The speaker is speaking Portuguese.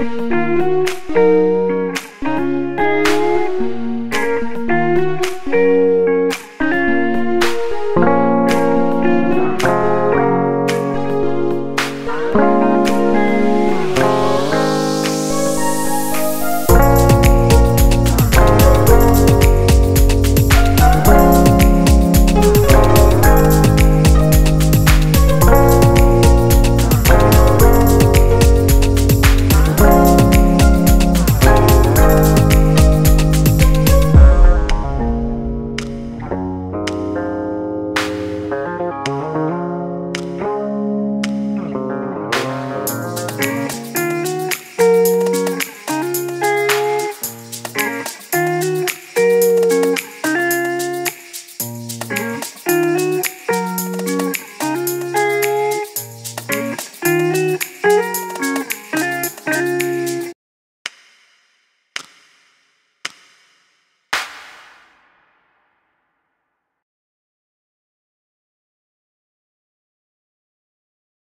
Música